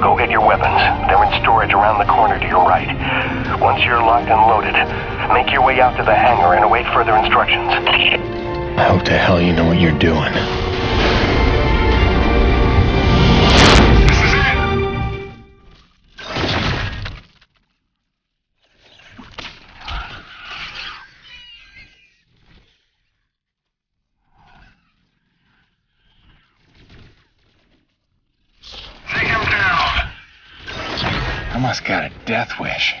Go get your weapons. They're in storage around the corner to your right. Once you're locked and loaded, make your way out to the hangar and await further instructions. I hope to hell you know what you're doing. Death wish.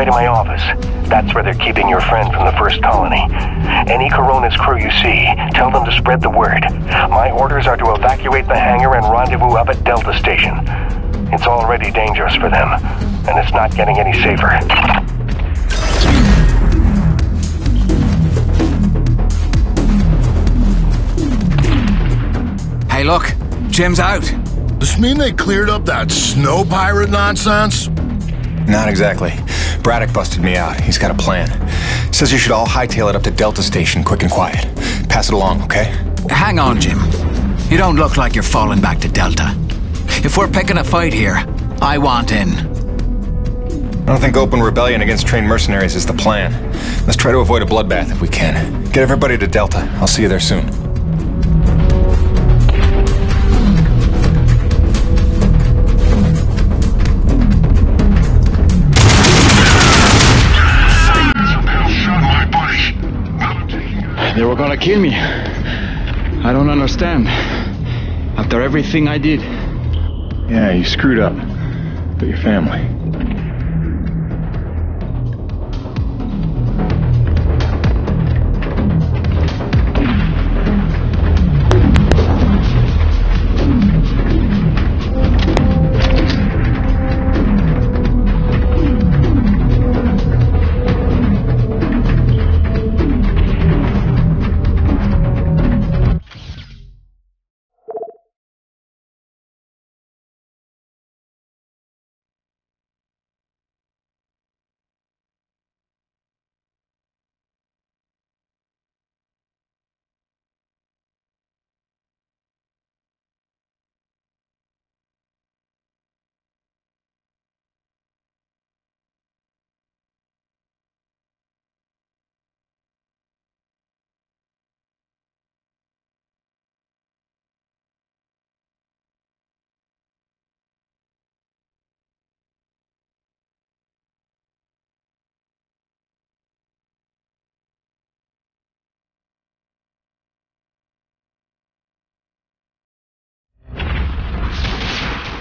Way to my office. That's where they're keeping your friend from the first colony. Any Coronas crew you see, tell them to spread the word. My orders are to evacuate the hangar and rendezvous up at Delta Station. It's already dangerous for them, and it's not getting any safer. Hey, look, Jim's out. Does this mean they cleared up that snow pirate nonsense? Not exactly. Braddock busted me out. He's got a plan. Says you should all hightail it up to Delta Station quick and quiet. Pass it along, okay? Hang on, Jim. You don't look like you're falling back to Delta. If we're picking a fight here, I want in. I don't think open rebellion against trained mercenaries is the plan. Let's try to avoid a bloodbath if we can. Get everybody to Delta. I'll see you there soon. Gonna kill me. I don't understand. After everything I did. Yeah, you screwed up. But your family.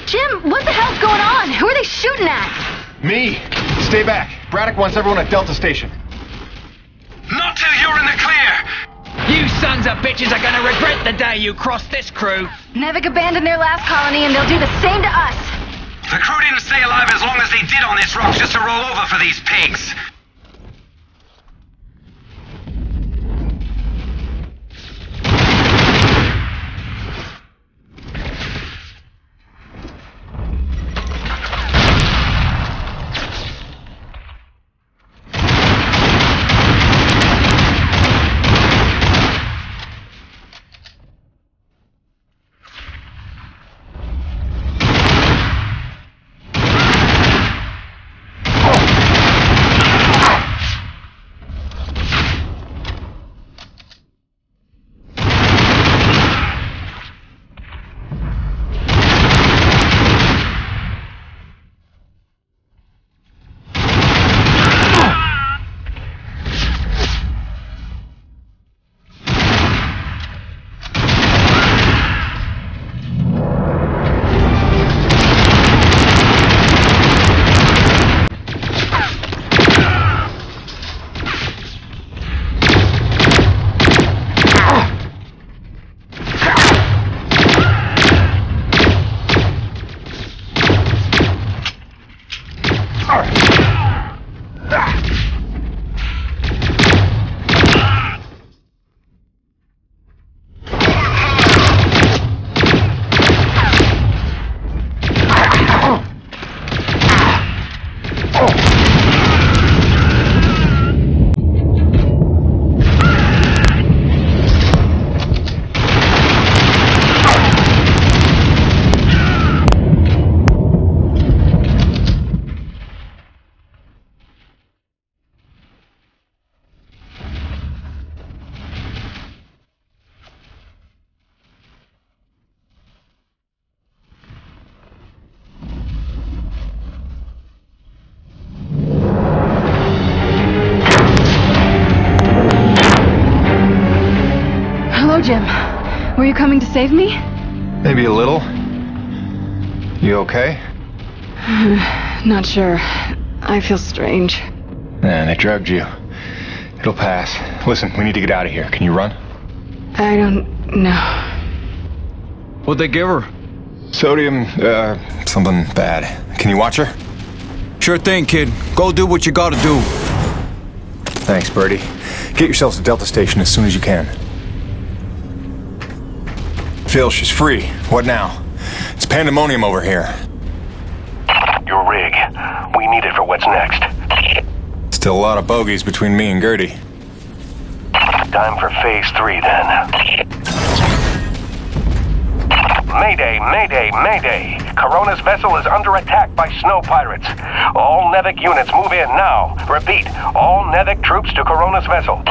Jim, what the hell's going on? Who are they shooting at? Me! Stay back. Braddock wants everyone at Delta Station. Not till you're in the clear! You sons of bitches are gonna regret the day you crossed this crew. NEVEC abandoned their last colony and they'll do the same to us. The crew didn't stay alive as long as they did on this rock just to roll over for these pigs. Save me? Maybe a little. You okay? Not sure. I feel strange. Nah, they drugged you. It'll pass. Listen, we need to get out of here. Can you run? I don't know. What'd they give her? Sodium, uh, something bad. Can you watch her? Sure thing, kid. Go do what you gotta do. Thanks, Birdie. Get yourselves to Delta Station as soon as you can. Phil, she's free. What now? It's pandemonium over here. Your rig. We need it for what's next. Still a lot of bogeys between me and Gertie. Time for phase three, then. Mayday, mayday, mayday. Corona's vessel is under attack by snow pirates. All NEVEC units move in now. Repeat, all NEVEC troops to Corona's vessel.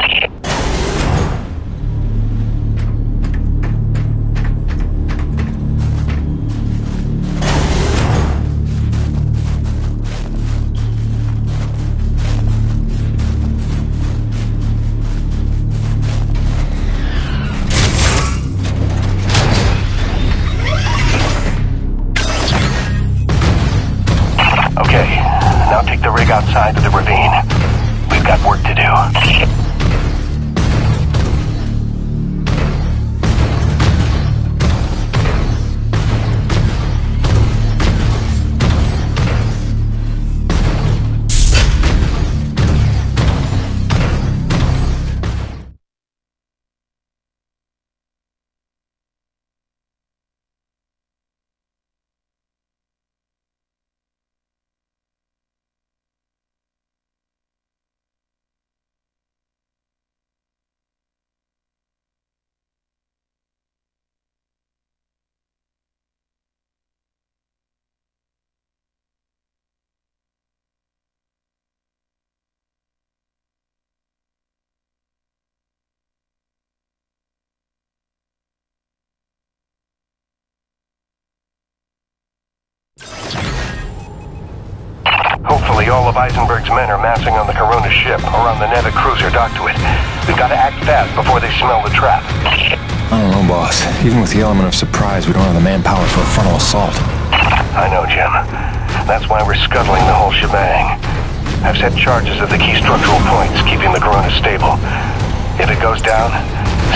Hopefully all of Eisenberg's men are massing on the Corona ship or on the NEVEC cruiser docked to it. We've got to act fast before they smell the trap. I don't know, boss. Even with the element of surprise, we don't have the manpower for a frontal assault. I know, Jim. That's why we're scuttling the whole shebang. I've set charges at the key structural points, keeping the Corona stable. If it goes down,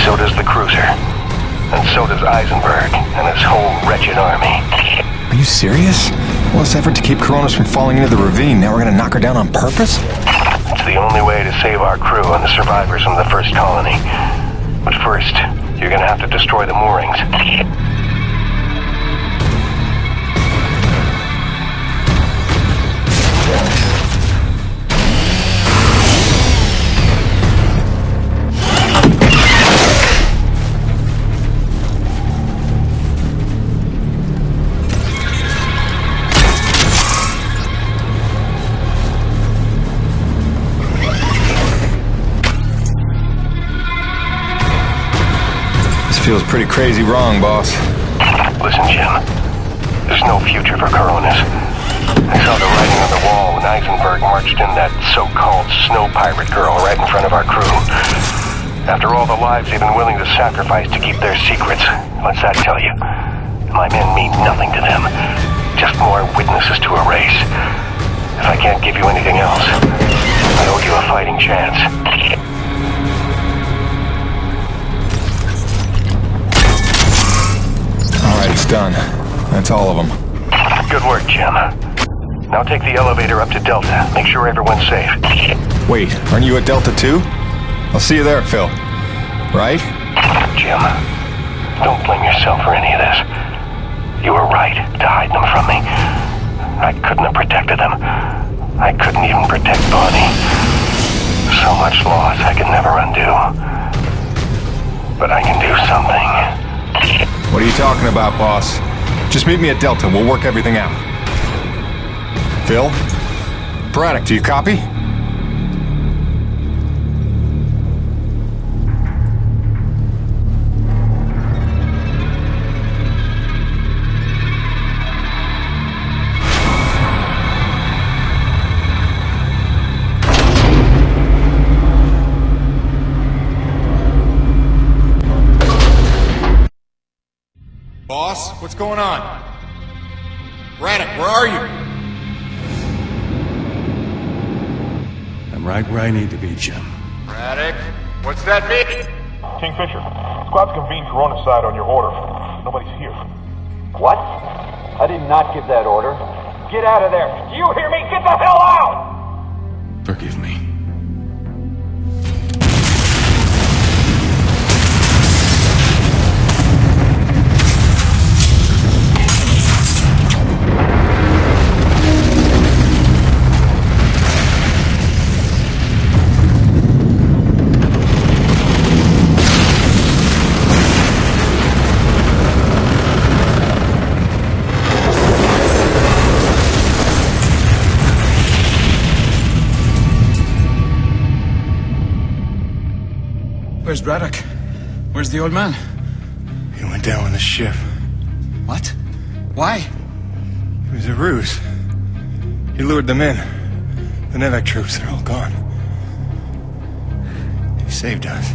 so does the cruiser. And so does Eisenberg and his whole wretched army. Are you serious? This effort to keep Coronas from falling into the ravine, now we're gonna knock her down on purpose? It's the only way to save our crew and the survivors from the first colony. But first, you're gonna have to destroy the moorings. Feels pretty crazy wrong, boss. Listen, Jim. There's no future for Coronas. I saw the writing on the wall when Eisenberg marched in that so-called snow pirate girl right in front of our crew. After all the lives they've been willing to sacrifice to keep their secrets, what's that tell you? My men mean nothing to them. Just more witnesses to erase. If I can't give you anything else, I owe you a fighting chance. It's done. That's all of them. Good work, Jim. Now take the elevator up to Delta. Make sure everyone's safe. Wait, aren't you at Delta too? I'll see you there, Phil. Right? Jim, don't blame yourself for any of this. You were right to hide them from me. I couldn't have protected them. I couldn't even protect Bonnie. So much loss I could never undo. But I can do something. What are you talking about, boss? Just meet me at Delta. We'll work everything out. Phil? Braddock, do you copy? Boss, what's going on? Braddock, where are you? I'm right where I need to be, Jim. Braddock, what's that mean? Kingfisher, squad's convened Corona side on your order. Nobody's here. What? I did not give that order. Get out of there. Do you hear me? Get the hell out! Forgive me. Where's the old man? He went down with the ship. What? Why? It was a ruse. He lured them in. The NEVEC troops, they're all gone. He saved us.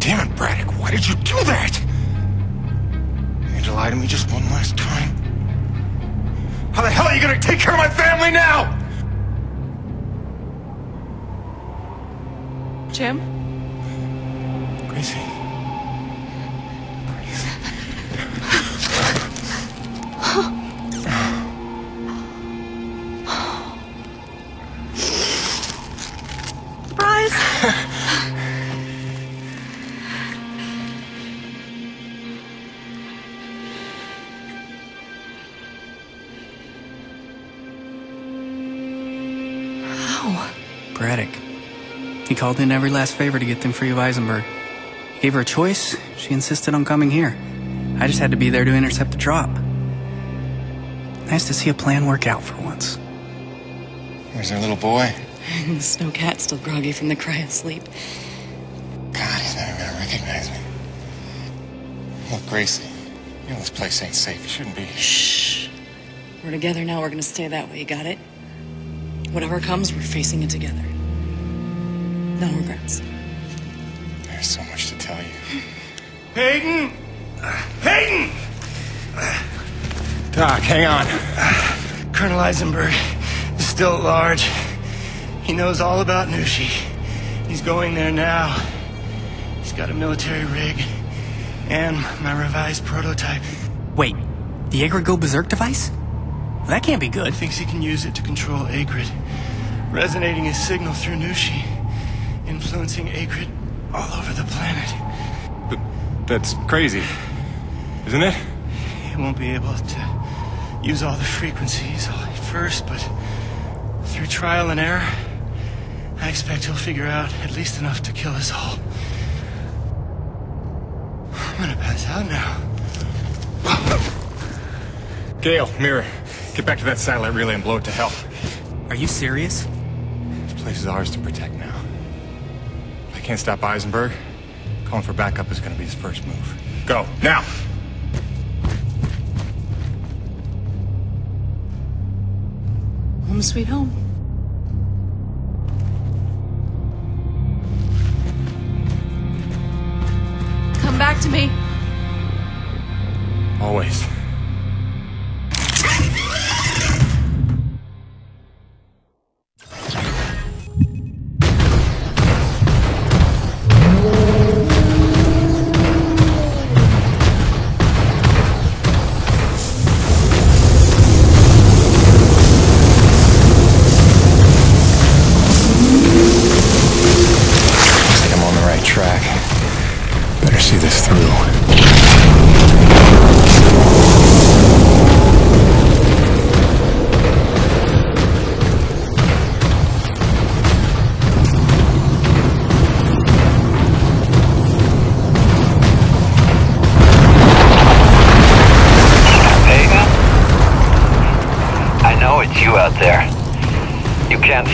Damn it, Braddock, why did you do that? You need to lie to me just one last time. How the hell are you gonna take care of my family now? Jim? Gracie. Called in every last favor to get them free of Eisenberg. He gave her a choice. She insisted on coming here. I just had to be there to intercept the drop. Nice to see a plan work out for once. Where's our little boy? the snowcat's still groggy from the cryo sleep. God, he's not even gonna recognize me. Look, Gracie, you know this place ain't safe. You shouldn't be. Shh. We're together now. We're gonna stay that way. You got it? Whatever comes, we're facing it together. No regrets. There's so much to tell you. Peyton! Peyton! Doc, hang on. Colonel Eisenberg is still at large. He knows all about Nushi. He's going there now. He's got a military rig and my revised prototype. Wait, the Akrid Go Berserk device? Well, that can't be good. Thinks he can use it to control Akrid, resonating his signal through Nushi, influencing Akrid all over the planet. But that's crazy, isn't it? He won't be able to use all the frequencies at first, but through trial and error, I expect he'll figure out at least enough to kill us all. I'm gonna pass out now. Gale, Mira, get back to that satellite relay and blow it to hell. Are you serious? This place is ours to protect now. Can't stop Eisenberg, calling for backup is gonna be his first move. Go, now! Home sweet home. Come back to me. Always.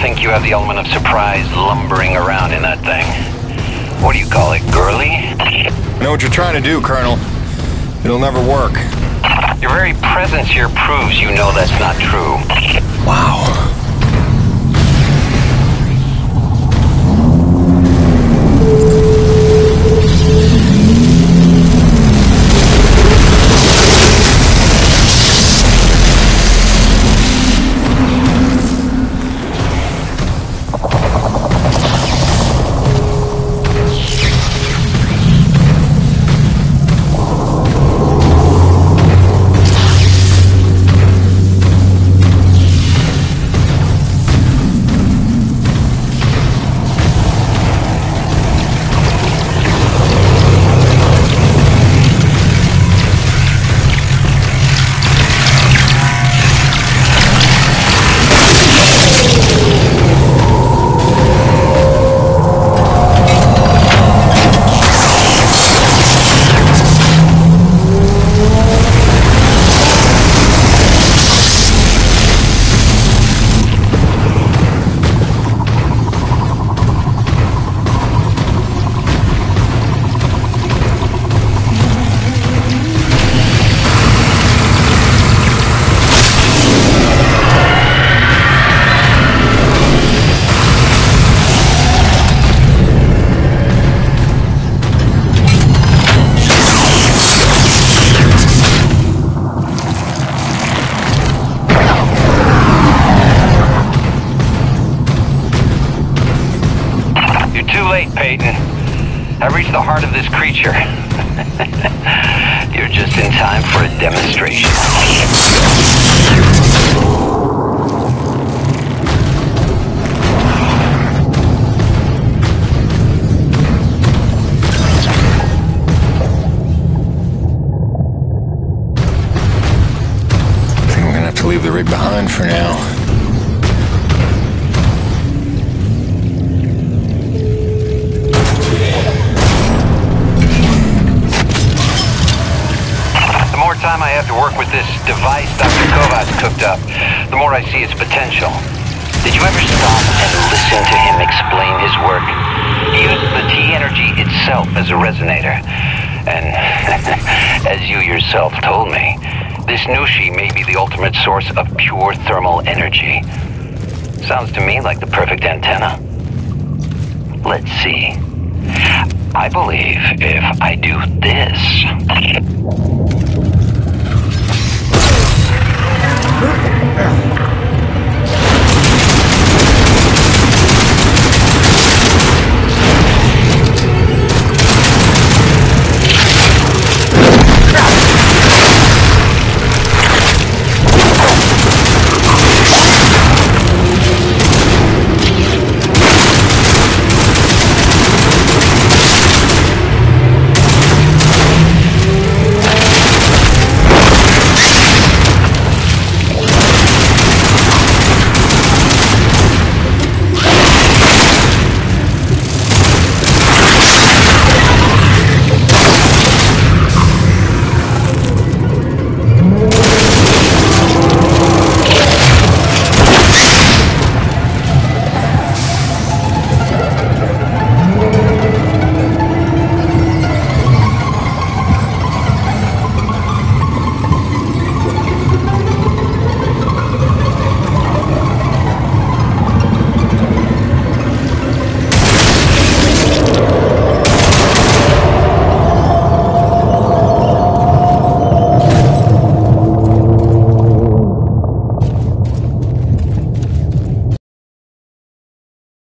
Think you have the element of surprise lumbering around in that thing. What do you call it, girly? I know what you're trying to do, Colonel. It'll never work. Your very presence here proves you know that's not true. Wow. The rig behind for now. The more time I have to work with this device Dr. Kovacs cooked up, the more I see its potential. Did you ever stop and listen to him explain his work? He used the T energy itself as a resonator. And as you yourself told me, this Nushi may be the ultimate source of pure thermal energy. Sounds to me like the perfect antenna. Let's see. I believe if I do this.